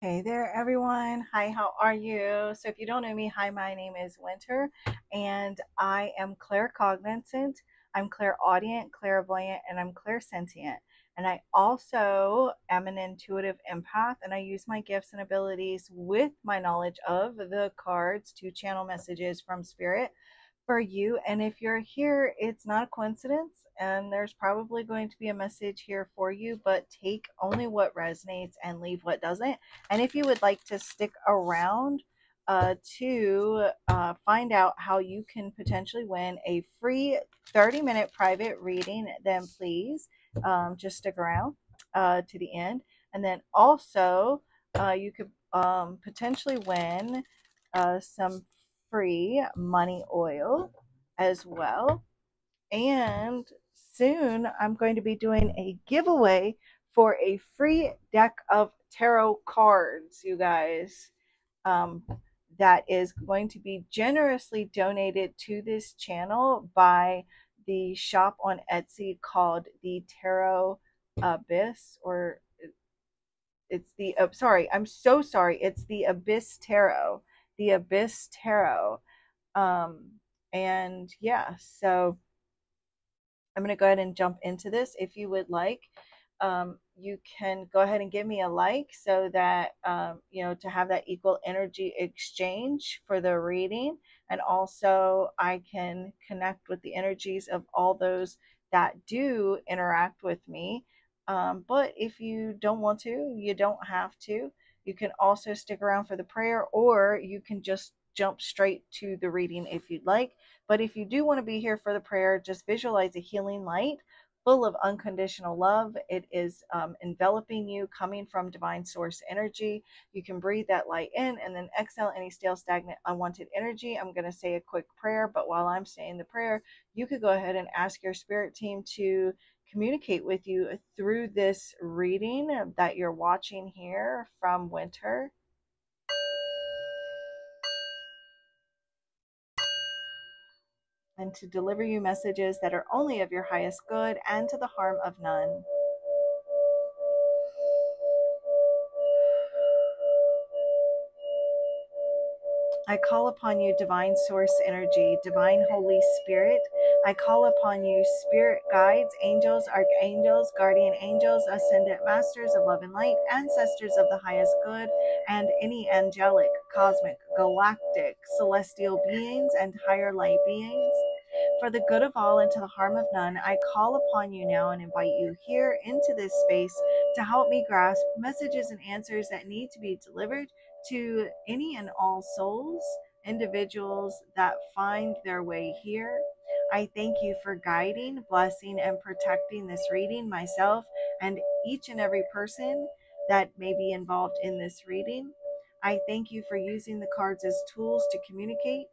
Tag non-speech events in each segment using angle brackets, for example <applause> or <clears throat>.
Hey there, everyone. Hi, how are you? So, if you don't know me, hi, my name is Winter, and I am claircognizant, I'm clairaudient, clairvoyant, and I'm clairsentient. And I also am an intuitive empath, and I use my gifts and abilities with my knowledge of the cards to channel messages from spirit for you. And if you're here, it's not a coincidence. And there's probably going to be a message here for you, but take only what resonates and leave what doesn't. And if you would like to stick around uh, to uh, find out how you can potentially win a free 30 minute private reading, then please um, just stick around uh, to the end. And then also, uh, you could um, potentially win uh, some free money oil as well. And soon I'm going to be doing a giveaway for a free deck of tarot cards, you guys. Um, that is going to be generously donated to this channel by the shop on Etsy called the Tarot Abyss, or it's the, oh, sorry, I'm so sorry. It's the Abyss Tarot the Abyss Tarot. Um, and yeah, so I'm going to go ahead and jump into this. If you would like, um, you can go ahead and give me a like so that, um, you know, to have that equal energy exchange for the reading. And also, I can connect with the energies of all those that do interact with me. Um, but if you don't want to, you don't have to. You can also stick around for the prayer, or you can just jump straight to the reading if you'd like. But if you do want to be here for the prayer, just visualize a healing light full of unconditional love. It is um, enveloping you, coming from divine source energy. You can breathe that light in and then exhale any stale, stagnant, unwanted energy. I'm going to say a quick prayer, but while I'm saying the prayer, you could go ahead and ask your spirit team to communicate with you through this reading that you're watching here from Winter. And to deliver you messages that are only of your highest good and to the harm of none. I call upon you, divine source energy, divine Holy Spirit. I call upon you, spirit guides, angels, archangels, guardian angels, ascendant masters of love and light, ancestors of the highest good, and any angelic, cosmic, galactic, celestial beings and higher light beings. For the good of all and to the harm of none, I call upon you now and invite you here into this space to help me grasp messages and answers that need to be delivered to any and all souls, individuals that find their way here. I thank you for guiding, blessing, and protecting this reading, myself, and each and every person that may be involved in this reading. I thank you for using the cards as tools to communicate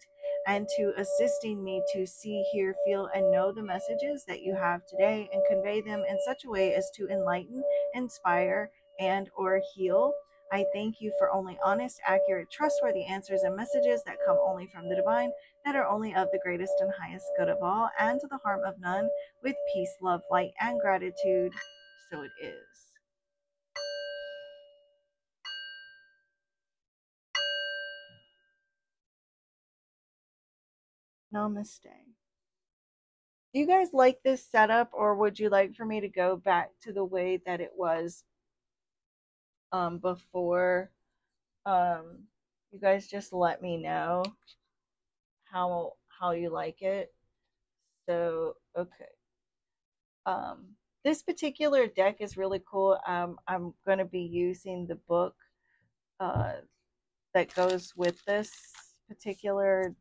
and to assisting me to see, hear, feel, and know the messages that you have today and convey them in such a way as to enlighten, inspire, and or heal I thank you for only honest, accurate, trustworthy answers and messages that come only from the divine, that are only of the greatest and highest good of all, and to the harm of none, with peace, love, light, and gratitude. So it is. Namaste. Do you guys like this setup, or would you like for me to go back to the way that it was um, before. Um, you guys just let me know how how you like it. So okay. Um, this particular deck is really cool. Um, I'm going to be using the book uh, that goes with this particular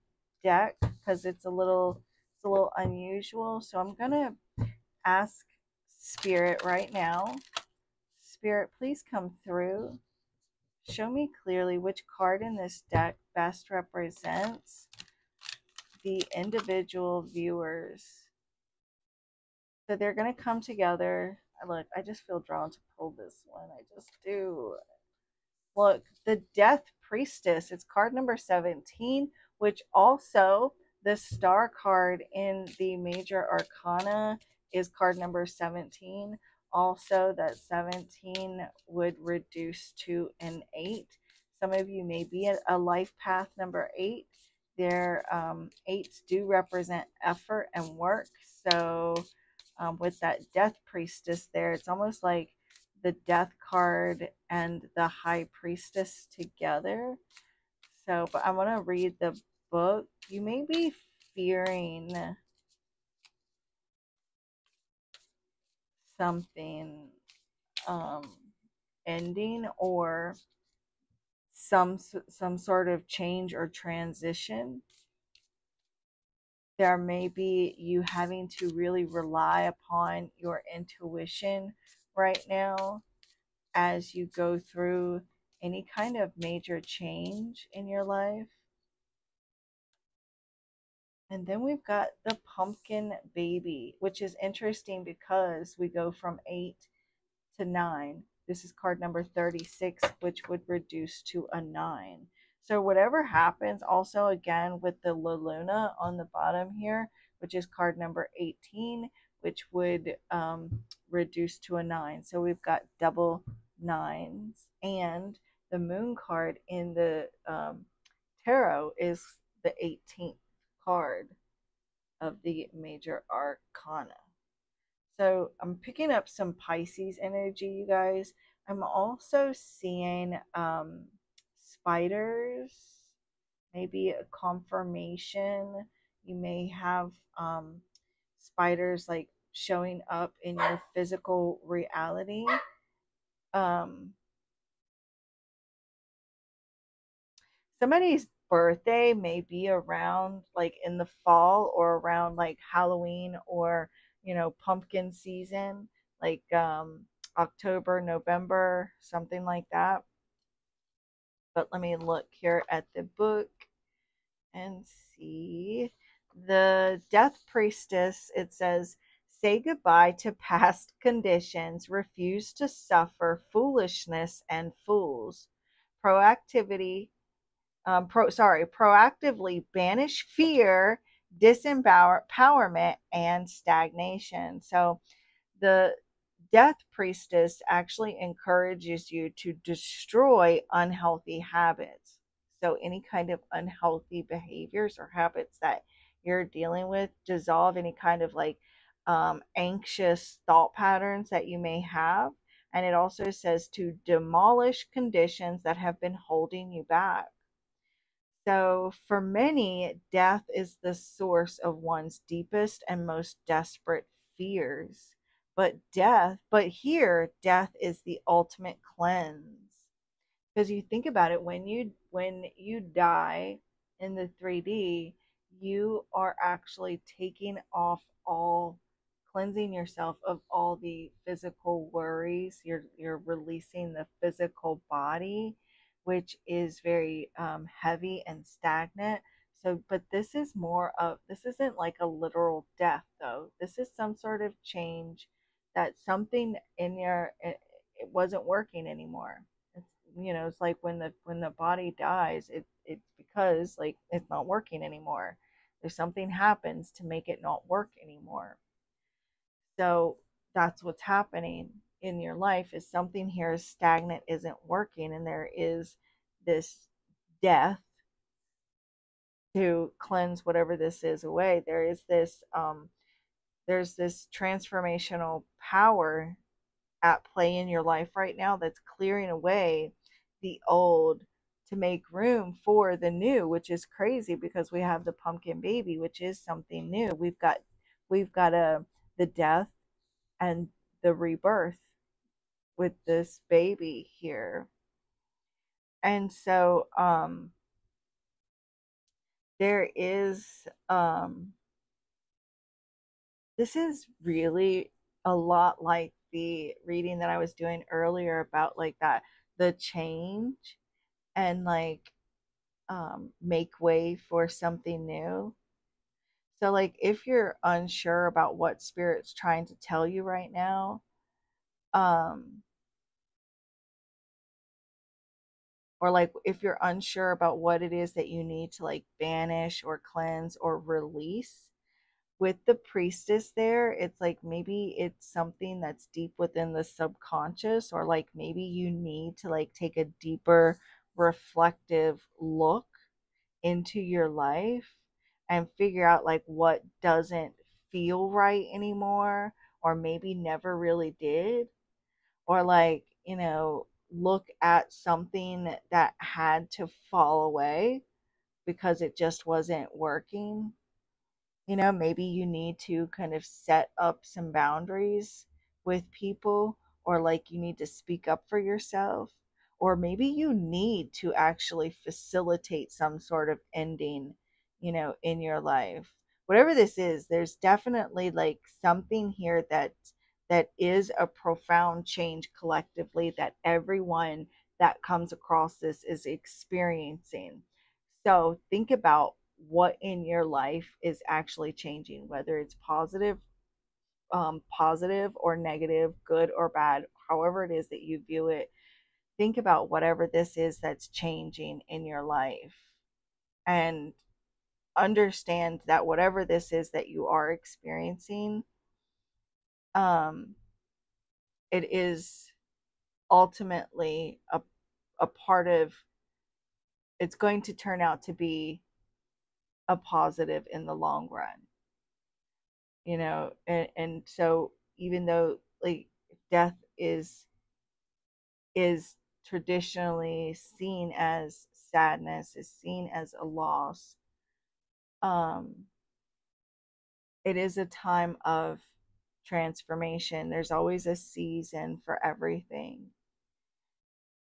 deck because it's a little it's a little unusual. So I'm to ask Spirit right now Spirit, please come through. Show me clearly which card in this deck best represents the individual viewers. So they're going to come together. Look, I just feel drawn to pull this one. I just do. Look, the Death Priestess. It's card number 17, which also the star card in the Major Arcana is card number 17 also that 17 would reduce to an 8. Some of you may be at a life path number 8. Their um, 8s do represent effort and work. So um, with that death priestess there, it's almost like the death card and the high priestess together. So, but I want to read the book. You may be fearing something um, ending or some some sort of change or transition there may be you having to really rely upon your intuition right now as you go through any kind of major change in your life and then we've got the pumpkin baby, which is interesting because we go from eight to nine. This is card number 36, which would reduce to a nine. So whatever happens, also again with the La Luna on the bottom here, which is card number 18, which would um, reduce to a nine. So we've got double nines. And the moon card in the um, tarot is the 18th card of the major arcana. So I'm picking up some Pisces energy, you guys. I'm also seeing um, spiders, maybe a confirmation. You may have um, spiders like showing up in your physical reality. Um, somebody's birthday may be around like in the fall or around like Halloween or you know pumpkin season like um October, November, something like that. But let me look here at the book and see. The Death Priestess, it says, say goodbye to past <laughs> conditions, refuse to suffer foolishness and fools. Proactivity um, pro, sorry, proactively banish fear, disempowerment, and stagnation. So the death priestess actually encourages you to destroy unhealthy habits. So any kind of unhealthy behaviors or habits that you're dealing with, dissolve any kind of like um, anxious thought patterns that you may have. And it also says to demolish conditions that have been holding you back. So, for many, death is the source of one's deepest and most desperate fears. But death, but here, death is the ultimate cleanse. Because you think about it, when you when you die in the 3D, you are actually taking off all cleansing yourself of all the physical worries. You're you're releasing the physical body which is very um, heavy and stagnant. So, but this is more of this isn't like a literal death though. This is some sort of change that something in your it, it wasn't working anymore. It's you know it's like when the when the body dies, it it's because like it's not working anymore. There's something happens to make it not work anymore. So that's what's happening in your life is something here is stagnant isn't working and there is this death to cleanse whatever this is away. There is this um there's this transformational power at play in your life right now that's clearing away the old to make room for the new which is crazy because we have the pumpkin baby which is something new. We've got we've got a uh, the death and the rebirth with this baby here. And so um there is um this is really a lot like the reading that I was doing earlier about like that the change and like um make way for something new. So like if you're unsure about what spirit's trying to tell you right now, um or like if you're unsure about what it is that you need to like banish or cleanse or release with the priestess there, it's like maybe it's something that's deep within the subconscious, or like maybe you need to like take a deeper reflective look into your life and figure out like what doesn't feel right anymore, or maybe never really did, or like, you know, look at something that had to fall away because it just wasn't working you know, maybe you need to kind of set up some boundaries with people, or like you need to speak up for yourself, or maybe you need to actually facilitate some sort of ending, you know, in your life. Whatever this is, there's definitely like something here that that is a profound change collectively that everyone that comes across this is experiencing. So think about what in your life is actually changing, whether it's positive, um, positive or negative, good or bad, however it is that you view it. Think about whatever this is that's changing in your life and understand that whatever this is that you are experiencing, um, it is ultimately a, a part of it's going to turn out to be a positive in the long run. You know and, and so even though like death is is traditionally seen as sadness is seen as a loss um it is a time of transformation. There's always a season for everything.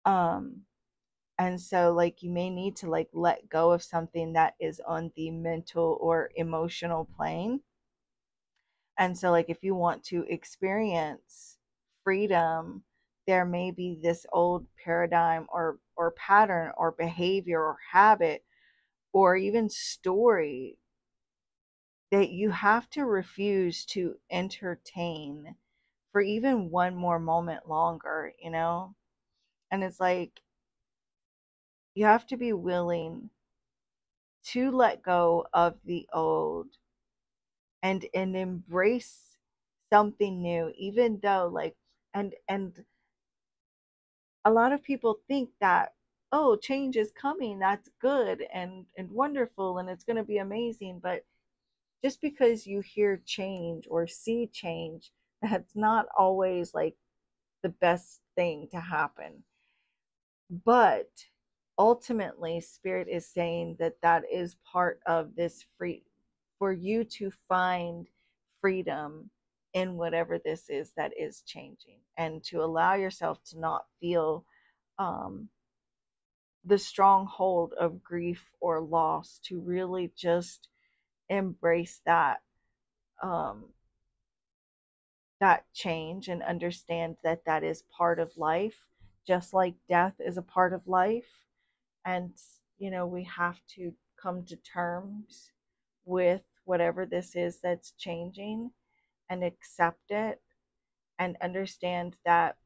Um and so like you may need to like let go of something that is on the mental or emotional plane. And so like if you want to experience freedom there may be this old paradigm or or pattern or behavior or habit or even story that you have to refuse to entertain for even one more moment longer you know? And it's like you have to be willing to let go of the old and and embrace something new even though like and and a lot of people think that oh change is coming that's good and and wonderful and it's going to be amazing but just because you hear change or see change <laughs> that's not always like the best thing to happen. But ultimately spirit is saying that that is part of this free for you to find freedom in whatever this is that is changing and to allow yourself to not feel um, the stronghold of grief or loss to really just embrace that um, that change and understand that that is part of life just like death is a part of life and you know we have to come to terms with whatever this is that's changing and accept it and understand that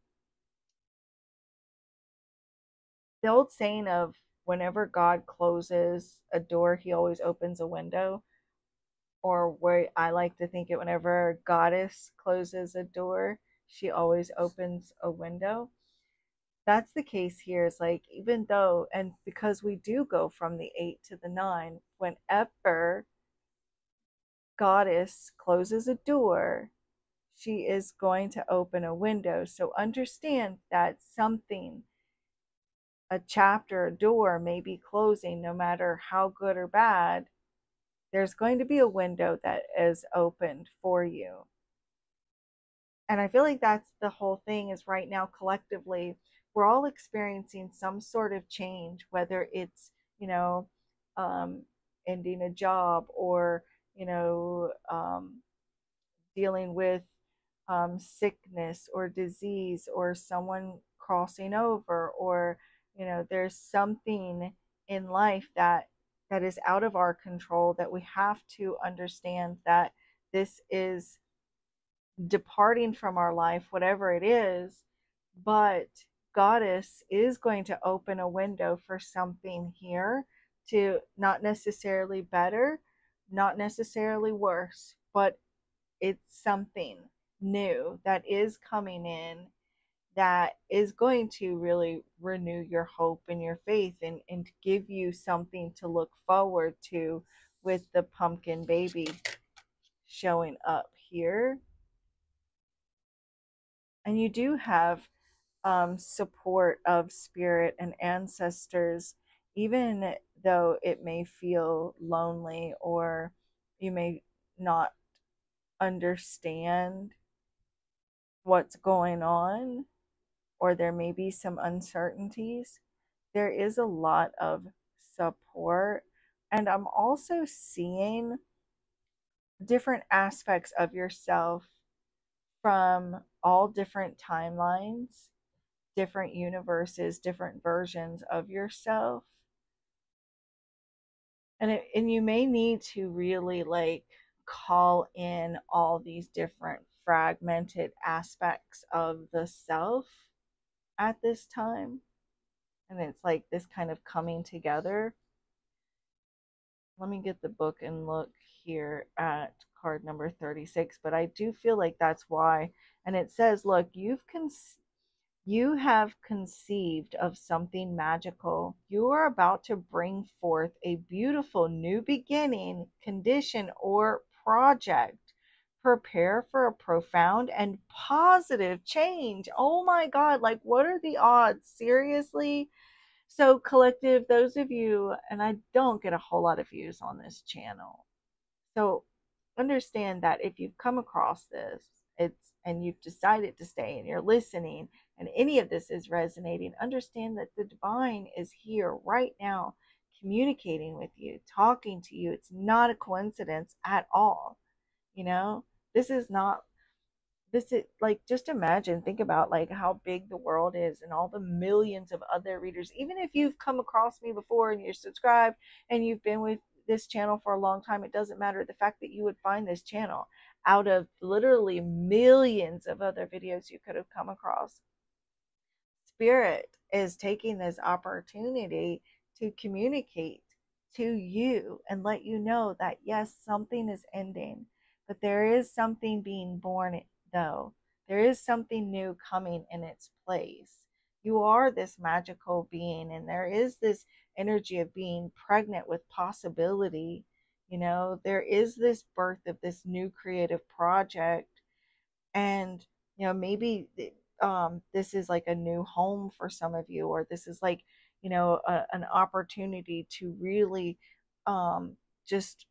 the old saying of whenever God closes a door, he always opens a window. Or where I like to think it, whenever goddess closes a door, she always opens a window. That's the case here is like even though and because we do go from the eight to the nine whenever goddess closes a door she is going to open a window. So understand that something a chapter a door may be closing no matter how good or bad there's going to be a window that is opened for you. And i feel like that's the whole thing is right now collectively we're all experiencing some sort of change, whether it's, you know, um, ending a job or, you know, um, dealing with um, sickness or disease or someone crossing over or, you know, there's something in life that that is out of our control that we have to understand that this is departing from our life whatever it is but goddess is going to open a window for something here to not necessarily better, not necessarily worse, but it's something new that is coming in that is going to really renew your hope and your faith and, and give you something to look forward to with the pumpkin baby showing up here. And you do have um, support of spirit and ancestors, even though it may feel lonely or you may not understand what's going on or there may be some uncertainties, there is a lot of support. And I'm also seeing different aspects of yourself from all different timelines, different universes, different versions of yourself. And it, and you may need to really like call in all these different fragmented aspects of the self at this time. And it's like this kind of coming together. Let me get the book and look here at card number 36, but I do feel like that's why. And it says, look, you've con- you have conceived of something magical. You are about to bring forth a beautiful new beginning, condition, or project prepare for a profound and positive change. Oh my God, like what are the odds? Seriously? So, collective, those of you, and I don't get a whole lot of views on this channel. So, understand that if you've come across this, it's and you've decided to stay and you're listening, and any of this is resonating, understand that the divine is here right now, communicating with you, talking to you. It's not a coincidence at all. You know, this is not this is like just imagine think about like how big the world is and all the millions of other readers. Even if you've come across me before and you're subscribed and you've been with this channel for a long time it doesn't matter. The fact that you would find this channel out of literally millions of other videos you could have come across spirit is taking this opportunity to communicate to you and let you know that yes something is ending but there is something being born, though. There is something new coming in its place. You are this magical being, and there is this energy of being pregnant with possibility. You know, there is this birth of this new creative project. And, you know, maybe um, this is like a new home for some of you, or this is like, you know, a, an opportunity to really um, just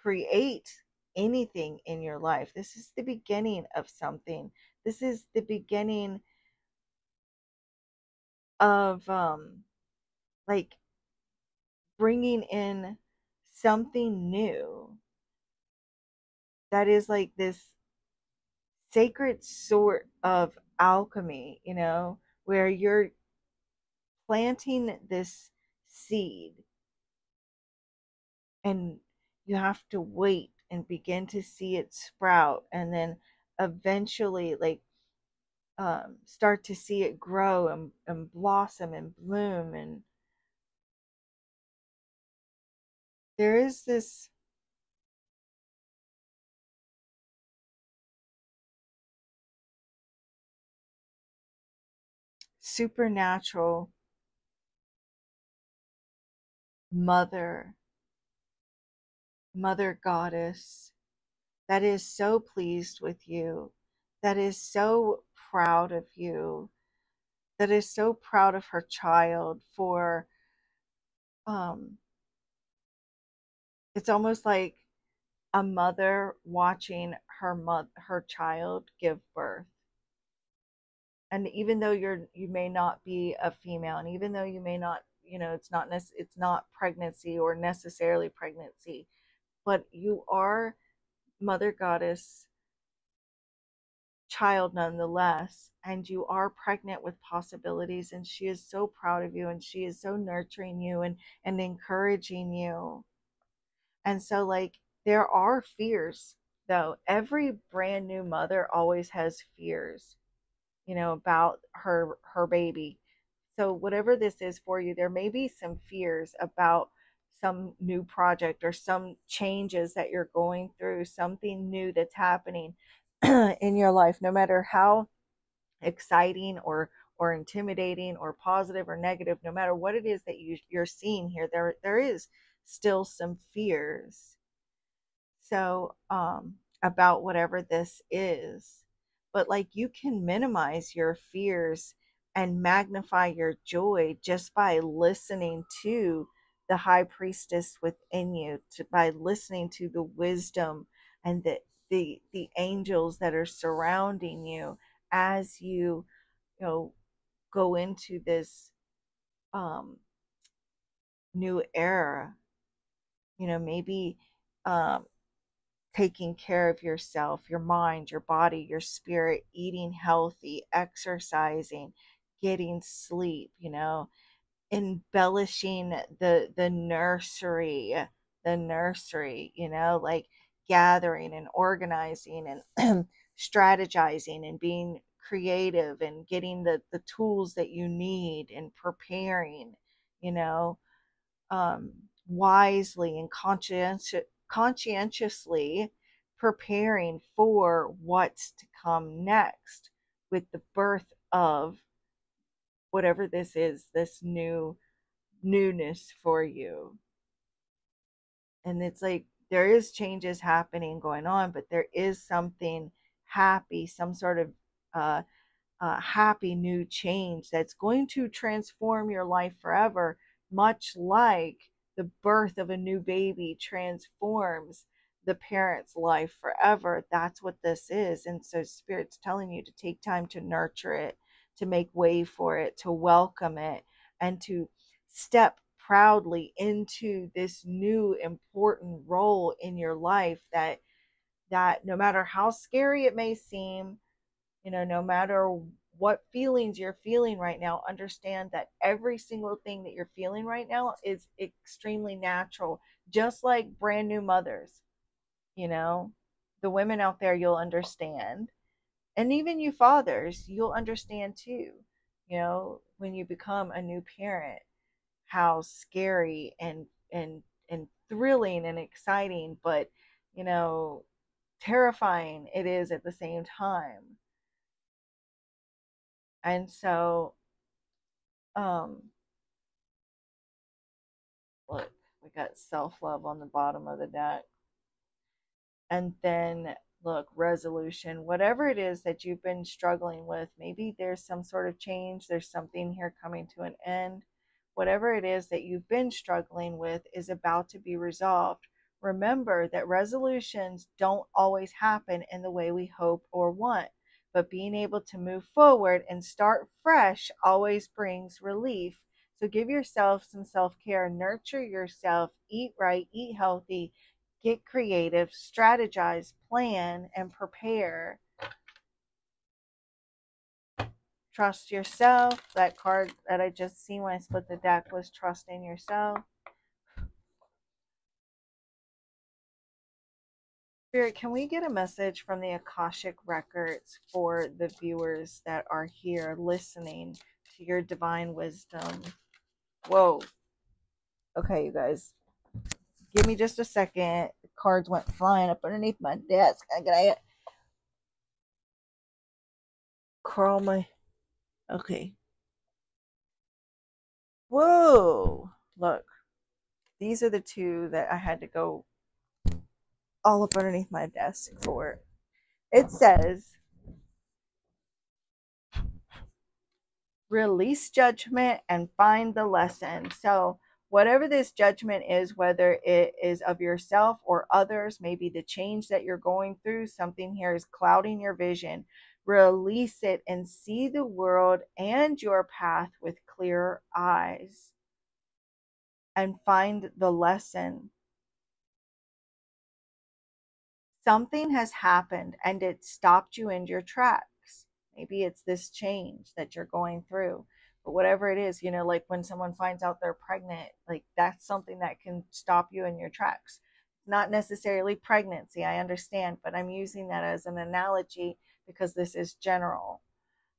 create anything in your life. This is the beginning of something. This is the beginning of um like bringing in something new that is like this sacred sort of alchemy, you know, where you're planting this seed and you have to wait and begin to see it sprout and then eventually like um, start to see it grow and, and blossom and bloom and there is this supernatural mother Mother Goddess, that is so pleased with you, that is so proud of you, that is so proud of her child for um it's almost like a mother watching her mother her child give birth. And even though you're you may not be a female and even though you may not you know it's not it's not pregnancy or necessarily pregnancy but you are Mother Goddess child nonetheless and you are pregnant with possibilities and she is so proud of you and she is so nurturing you and and encouraging you. And so like there are fears though. Every brand new mother always has fears you know about her her baby. So whatever this is for you there may be some fears about some new project or some changes that you're going through, something new that's happening <clears throat> in your life, no matter how exciting or or intimidating or positive or negative, no matter what it is that you, you're seeing here, there there is still some fears. So um, about whatever this is, but like you can minimize your fears and magnify your joy just by listening to the high priestess within you, to, by listening to the wisdom and the the the angels that are surrounding you as you you know go into this um new era. You know maybe um taking care of yourself your mind your body your spirit eating healthy exercising getting sleep you know embellishing the the nursery the nursery you know like gathering and organizing and <clears throat> strategizing and being creative and getting the the tools that you need and preparing you know um wisely and conscientious conscientiously preparing for what's to come next with the birth of whatever this is, this new newness for you. And it's like there is changes happening going on, but there is something happy, some sort of uh, uh, happy new change that's going to transform your life forever, much like the birth of a new baby transforms the parent's life forever. That's what this is. And so, Spirit's telling you to take time to nurture it, to make way for it, to welcome it, and to step proudly into this new important role in your life that that no matter how scary it may seem you know no matter what feelings you're feeling right now understand that every single thing that you're feeling right now is extremely natural just like brand new mothers you know? The women out there you'll understand and even you fathers you'll understand too you know when you become a new parent how scary and and and thrilling and exciting but you know terrifying it is at the same time. And so um look we got self-love on the bottom of the deck. And then look, resolution, whatever it is that you've been struggling with, maybe there's some sort of change, there's something here coming to an end. Whatever it is that you've been struggling with is about to be resolved. Remember that resolutions don't always happen in the way we hope or want, but being able to move forward and start fresh always brings relief. So give yourself some self care, nurture yourself, eat right, eat healthy, get creative, strategize, plan, and prepare. Trust yourself. That card that I just seen when I split the deck was trust in yourself. Spirit, can we get a message from the Akashic Records for the viewers that are here listening to your divine wisdom? Whoa. Okay, you guys. Give me just a second. The cards went flying up underneath my desk. I gotta crawl my. Okay. Whoa! Look, these are the two that I had to go all up underneath my desk for. It says, release judgment and find the lesson. So, whatever this judgment is, whether it is of yourself or others, maybe the change that you're going through, something here is clouding your vision. Release it and see the world and your path with clear eyes and find the lesson. Something has happened and it stopped you in your tracks. Maybe it's this change that you're going through but whatever it is, you know, like when someone finds out they're pregnant, like that's something that can stop you in your tracks. Not necessarily pregnancy, I understand, but I'm using that as an analogy because this is general.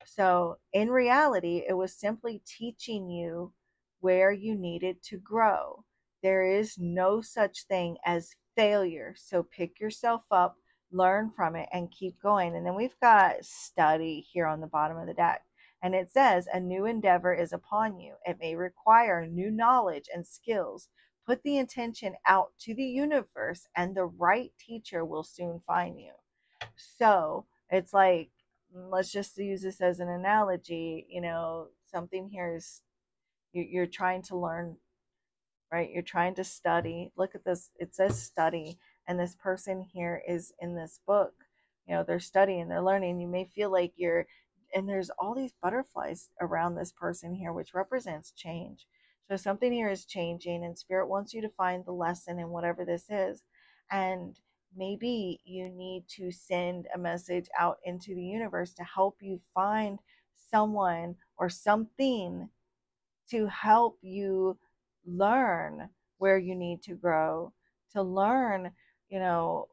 So, in reality, it was simply teaching you where you needed to grow. there is no such thing as failure. So pick yourself up, learn from it, and keep going. And then we've got study here on the bottom of the deck. And it says, A new endeavor is upon you. It may require new knowledge and skills. Put the intention out to the universe, and the right teacher will soon find you. So it's like, let's just use this as an analogy. You know, something here is you're trying to learn right? You're trying to study. Look at this. It says study. And this person here is in this book. You know, they're studying, they're learning. You may feel like you're, and there's all these butterflies around this person here, which represents change. So something here is changing, and Spirit wants you to find the lesson in whatever this is. And maybe you need to send a message out into the universe to help you find someone or something to help you learn where you need to grow, to learn, you know,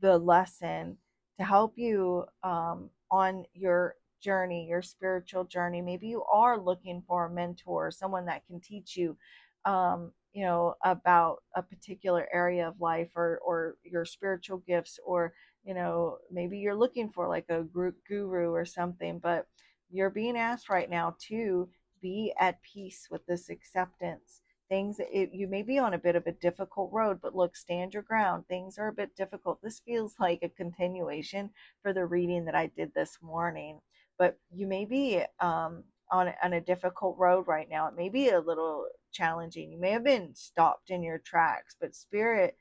the lesson to help you um, on your journey, your spiritual journey. Maybe you are looking for a mentor, someone that can teach you, um, you know, about a particular area of life or or your spiritual gifts, or you know, maybe you're looking for like a group guru or something. But you're being asked right now to be at peace with this acceptance things it, you may be on a bit of a difficult road but look stand your ground. Things are a bit difficult. This feels <laughs> like a continuation for the reading that i did this morning. But you may be um, on, on a difficult road right now. It may be a little challenging. You may have been stopped in your tracks but spirit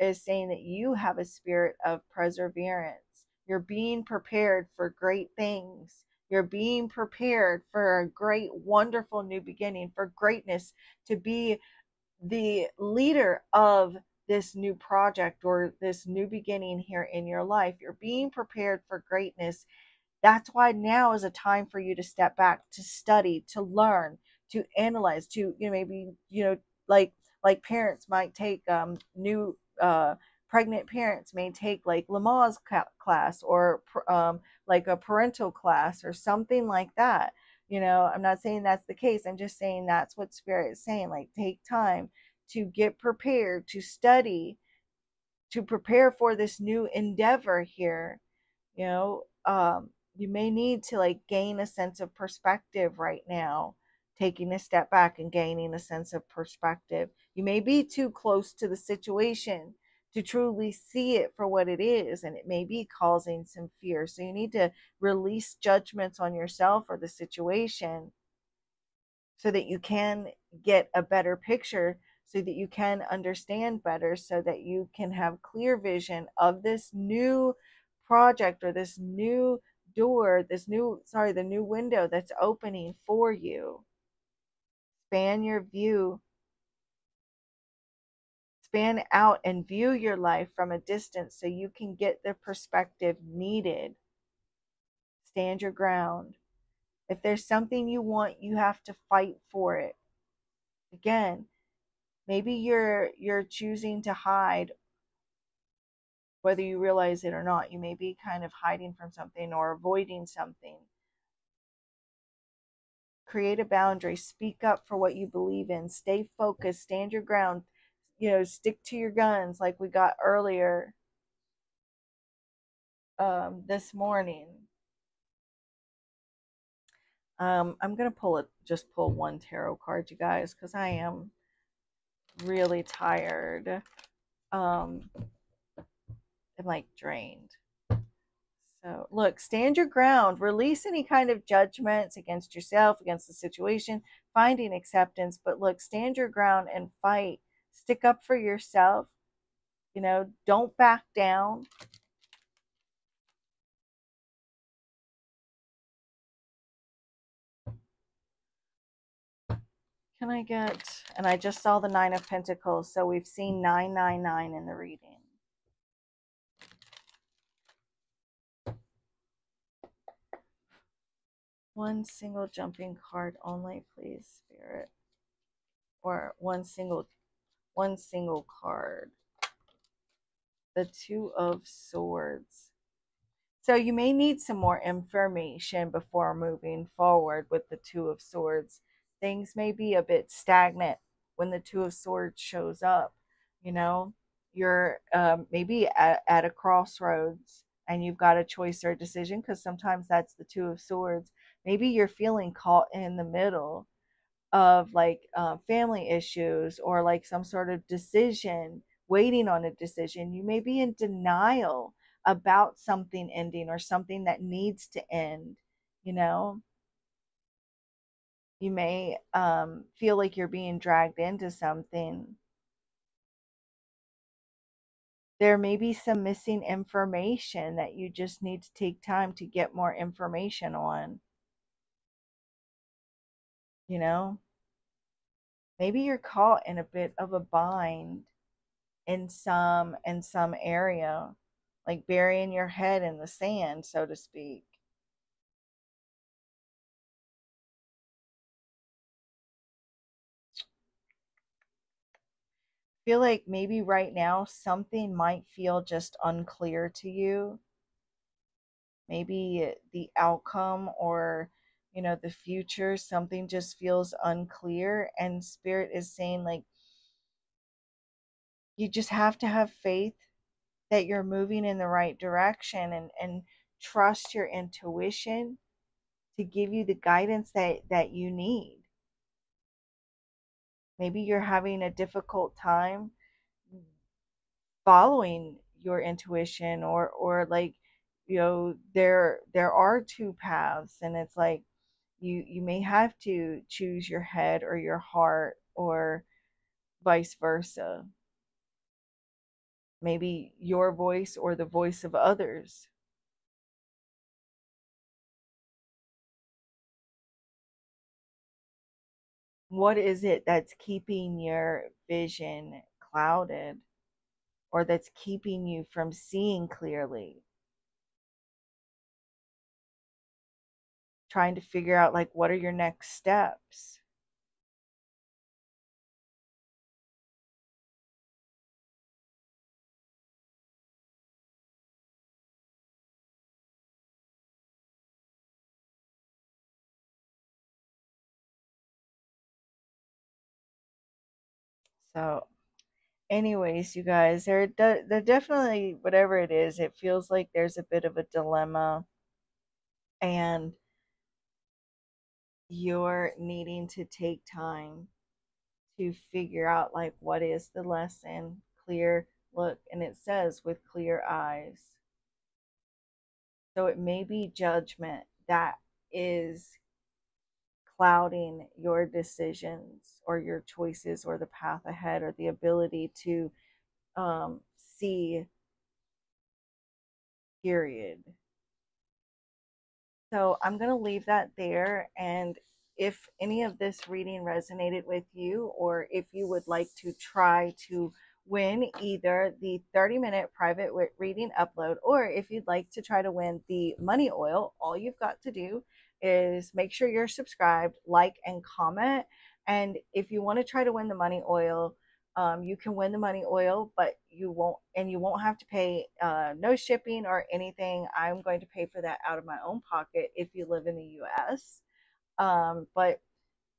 is saying that you have a spirit of perseverance. You're being prepared for great things you're being prepared for a great, wonderful new beginning, for greatness to be the leader of this new project or this new beginning here in your life. You're being prepared for greatness. That's why now is a time for you to step back, to study, to learn, to analyze, to you know maybe you know like like parents might take um, new uh, pregnant parents may take like Lamaze class or um, like a parental class or something like that. You know, I'm not saying that's the case. I'm just saying that's what Spirit is saying. Like, take time to get prepared, to study, to prepare for this new endeavor here. You know, um, you may need to like gain a sense of perspective right now, taking a step back and gaining a sense of perspective. You may be too close to the situation to truly see it for what it is and it may be causing some fear. So you need to release judgments on yourself or the situation so that you can get a better picture so that you can understand better so that you can have clear vision of this new project or this new door this new sorry the new window that's opening for you. Span your view span out and view your life from a distance so you can get the perspective needed. Stand your ground. If there's something you want, you have to fight for it. Again, maybe you're you're choosing to hide whether you realize it or not. You may be kind of hiding from something or avoiding something. Create a boundary, speak up for what you believe in, stay focused, stand your ground, you know, stick to your guns like we got earlier um, this morning. Um, I'm going to pull it, just pull one tarot card, you guys, because I am really tired. Um, I'm like drained. So, look, stand your ground, release any kind of judgments against yourself, against the situation, finding acceptance. But look, stand your ground and fight stick up for yourself. You know, don't back down. Can I get, and I just saw the Nine of Pentacles, so we've seen 999 in the reading. One single jumping card only, please, Spirit. Or one single one single card. The Two of Swords. So you may need some more information before moving forward with the Two of Swords. Things may be a bit stagnant when the Two of Swords shows up. You know, you're um, maybe at, at a crossroads and you've got a choice or a decision because sometimes that's the Two of Swords. Maybe you're feeling caught in the middle of like uh, family issues or like some sort of decision, waiting on a decision. You may be in denial about something ending or something that needs to end, you know? You may um, feel like you're being dragged into something. There may be some missing information that you just need to take time to get more information on. You know? Maybe you're caught in a bit of a bind in some in some area like burying your head in the sand, so to speak. feel like maybe right now something might feel just unclear to you. Maybe the outcome or you know the future something just feels unclear and spirit is saying like you just have to have faith that you're moving in the right direction and, and trust your intuition to give you the guidance that, that you need. Maybe you're having a difficult time following your intuition or or like you know there there are two paths and it's like you you may have to choose your head or your heart or vice versa maybe your voice or the voice of others. What is it that's keeping your vision clouded or that's keeping you from seeing clearly? Trying to figure out, like, what are your next steps? So, anyways, you guys, there, there definitely, whatever it is, it feels like there's a bit of a dilemma, and you're needing to take time to figure out, like, what is the lesson, clear look, and it says with clear eyes. So, it may be judgment that is clouding your decisions or your choices or the path ahead or the ability to um, see, period. So I'm going to leave that there. And if any of this reading resonated with you, or if you would like to try to win either the 30 minute private reading upload, or if you'd like to try to win the money oil, all you've got to do is make sure you're subscribed, like, and comment. And if you want to try to win the money oil, um, you can win the money oil, but you won't, and you won't have to pay uh, no shipping or anything. I'm going to pay for that out of my own pocket if you live in the U.S. Um, but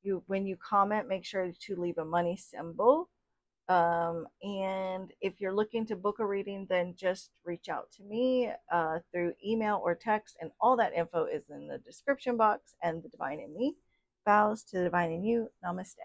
you, when you comment, make sure to leave a money symbol um, and if you're looking to book a reading, then just reach out to me uh, through email or text, and all that info is in the description box. And the Divine in Me bows to the Divine in You. Namaste.